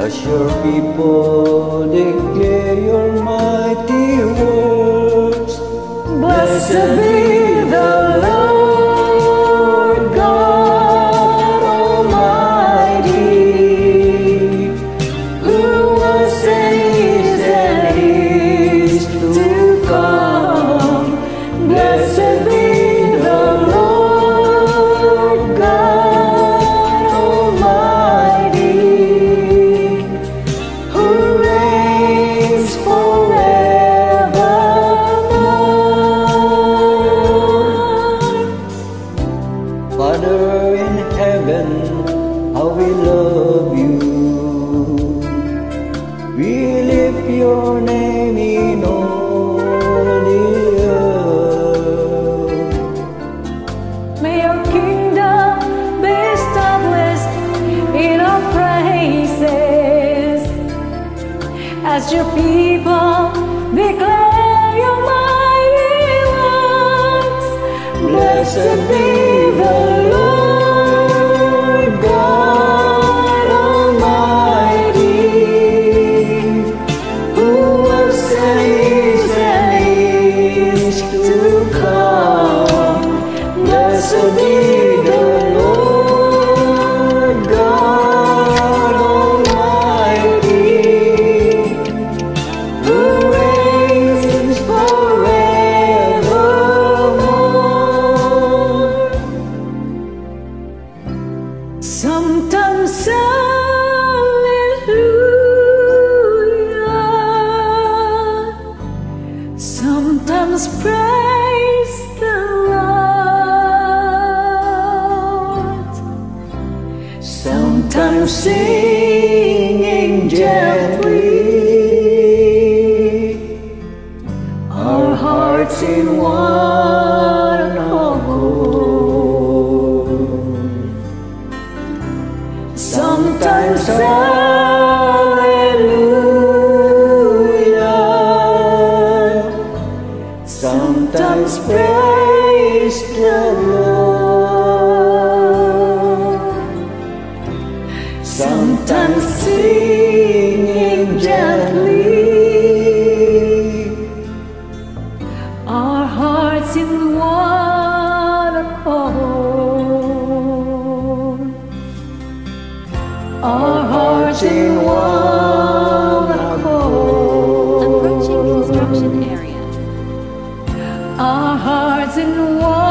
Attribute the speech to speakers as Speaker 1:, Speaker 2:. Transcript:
Speaker 1: As your people declare your mighty words.
Speaker 2: blessed be the
Speaker 1: lift your name in all the earth.
Speaker 2: May your kingdom be established in our praises as your people declare
Speaker 1: Medina of singing gently,
Speaker 2: our hearts in
Speaker 1: one accord.
Speaker 2: Sometimes. Hallelujah.
Speaker 1: Sometimes praise the Lord.
Speaker 2: approaching.
Speaker 1: Approaching construction area.
Speaker 2: Our hearts in war.